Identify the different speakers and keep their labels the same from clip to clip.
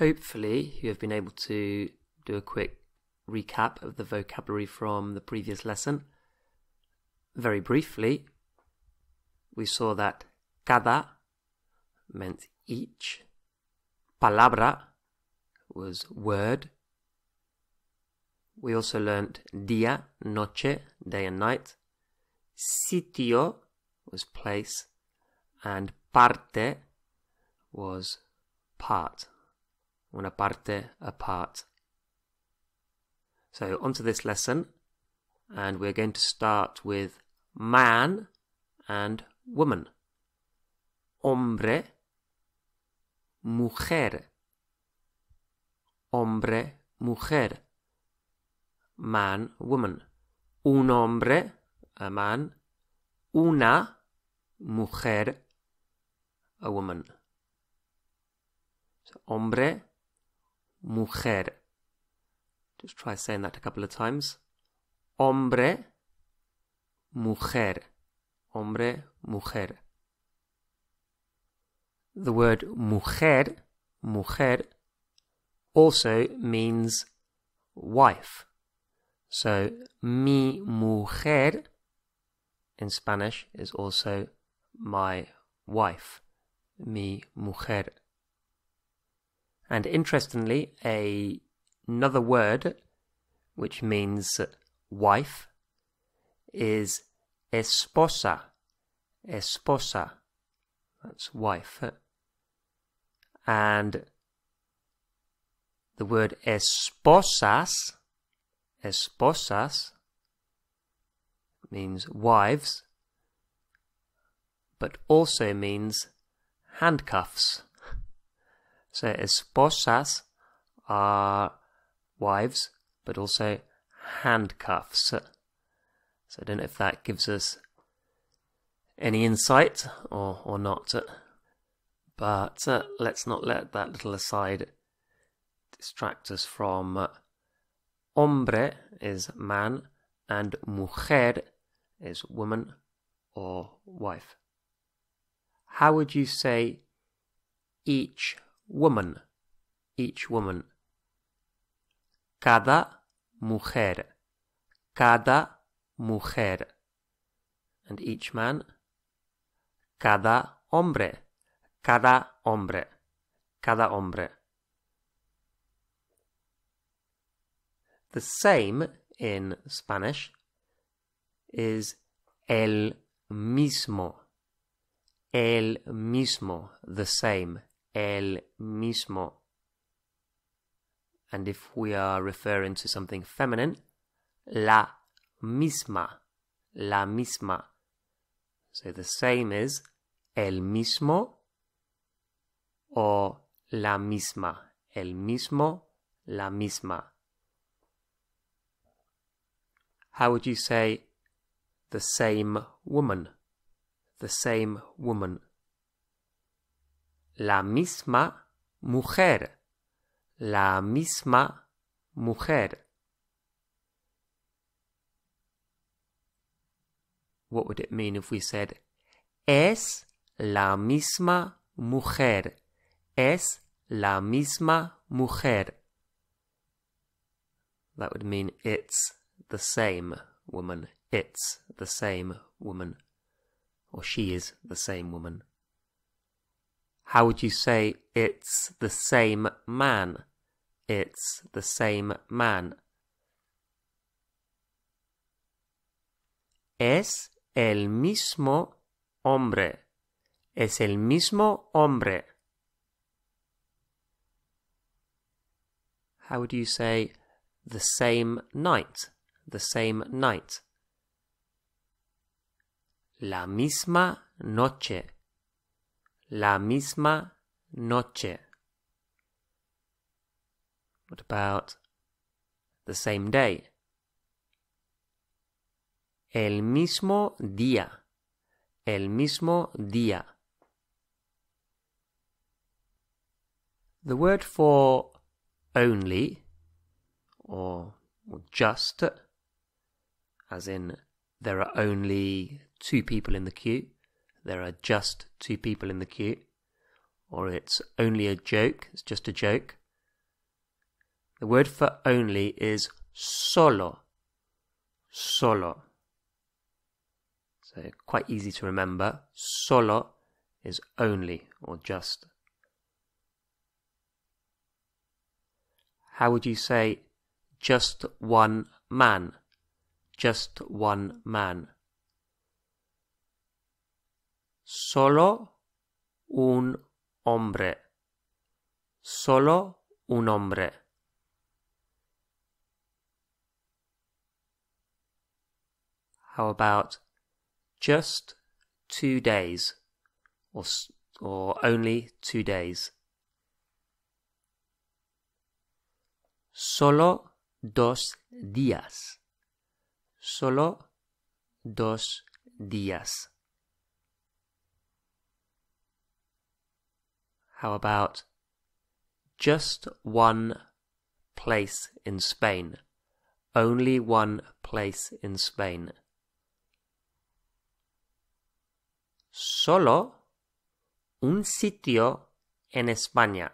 Speaker 1: hopefully you have been able to do a quick recap of the vocabulary from the previous lesson. Very briefly, we saw that cada meant each, palabra was word. We also learnt dia, noche, day and night. Sitio was place, and parte was part. Una parte, a part. So, onto this lesson, and we're going to start with man and woman. Hombre, mujer. Hombre, mujer. Man, woman. Un hombre, a man. Una mujer, a woman. So, hombre, mujer. Just try saying that a couple of times. Hombre, mujer. Hombre, mujer. The word mujer, mujer, also means wife. So, mi mujer in Spanish is also my wife. Mi mujer. And interestingly, a, another word which means wife is esposa. Esposa. That's wife. And the word esposas, esposas, means wives, but also means handcuffs. So esposas are wives, but also handcuffs. So I don't know if that gives us any insight or, or not. But uh, let's not let that little aside distract us from uh, hombre is man and mujer is woman or wife. How would you say each woman? Each woman. Cada mujer. Cada mujer. And each man. Cada hombre. Cada hombre. Cada hombre. The same in Spanish is el mismo. El mismo, the same. El mismo. And if we are referring to something feminine, la misma. La misma. So the same is el mismo or la misma. El mismo, la misma. How would you say the same woman? The same woman. La misma mujer. La misma mujer. What would it mean if we said es la misma mujer? Es la misma mujer. That would mean it's the same woman. It's the same woman. Or she is the same woman. How would you say it's the same man? It's the same man. Es el mismo hombre. Es el mismo hombre. How would you say the same night? The same night. La misma noche. La misma noche. What about the same day? El mismo día. El mismo día. The word for only or just, as in there are only two people in the queue, there are just two people in the queue, or it's only a joke, it's just a joke, The word for only is solo. Solo. So quite easy to remember. Solo is only or just. How would you say just one man? Just one man. Solo un hombre. Solo un hombre. How about just two days or, or only two days? Solo dos días. Solo dos días. How about just one place in Spain? Only one place in Spain. Solo un sitio en España.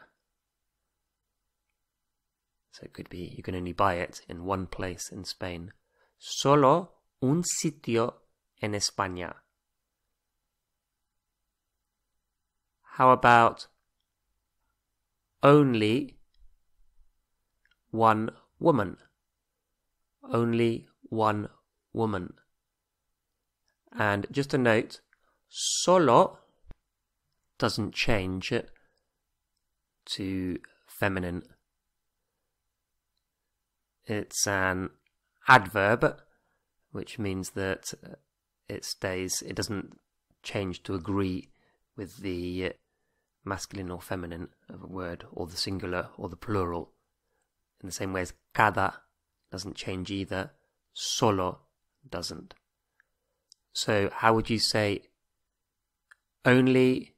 Speaker 1: So it could be you can only buy it in one place in Spain. Solo un sitio en España. How about only one woman? Only one woman. And just a note, solo doesn't change it to feminine it's an adverb, which means that it stays, it doesn't change to agree with the masculine or feminine of a word, or the singular or the plural. In the same way as cada doesn't change either, solo doesn't. So, how would you say only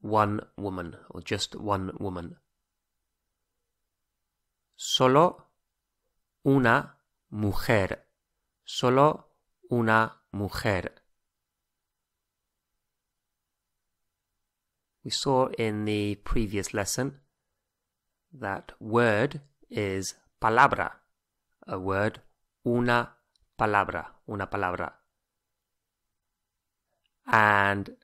Speaker 1: one woman, or just one woman? Solo una mujer. Solo una mujer. We saw in the previous lesson that word is palabra. A word, una palabra, una palabra. And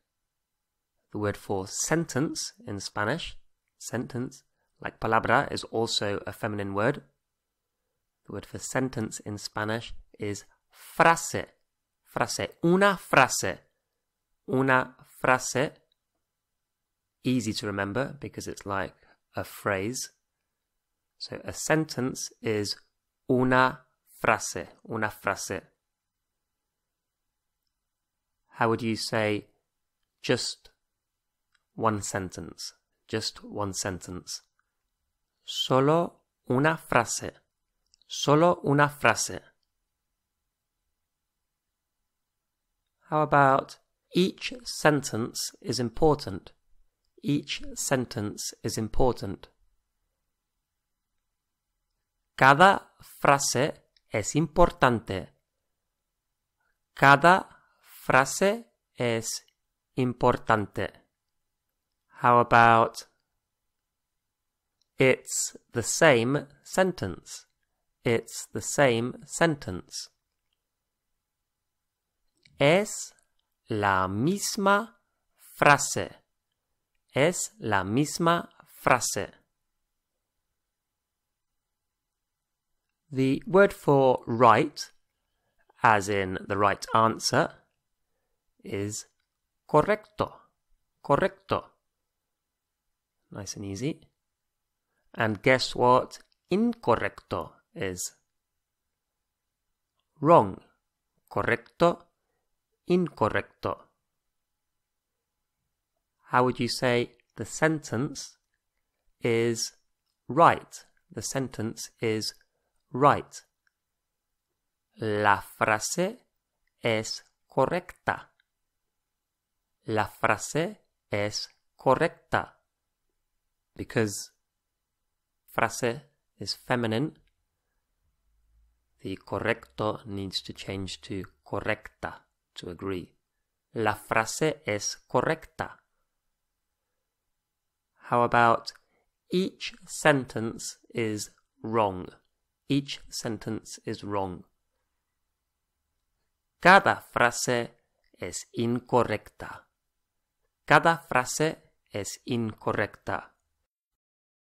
Speaker 1: the word for sentence in Spanish, sentence, like palabra, is also a feminine word. The word for sentence in Spanish is frase. Frase. Una frase. Una frase. Easy to remember because it's like a phrase. So a sentence is una frase. Una frase. How would you say just one sentence? Just one sentence. Solo una frase. Solo una frase. How about each sentence is important? Each sentence is important. Cada frase es importante. Cada frase es importante. How about it's the same sentence? it's the same sentence. Es la misma frase. Es la misma frase. The word for right, as in the right answer, is correcto. Correcto. Nice and easy. And guess what incorrecto is wrong, correcto, incorrecto. How would you say the sentence is right? The sentence is right. La frase es correcta. La frase es correcta. Because frase is feminine the correcto needs to change to correcta to agree. La frase es correcta. How about each sentence is wrong. Each sentence is wrong. Cada frase es incorrecta. Cada frase es incorrecta.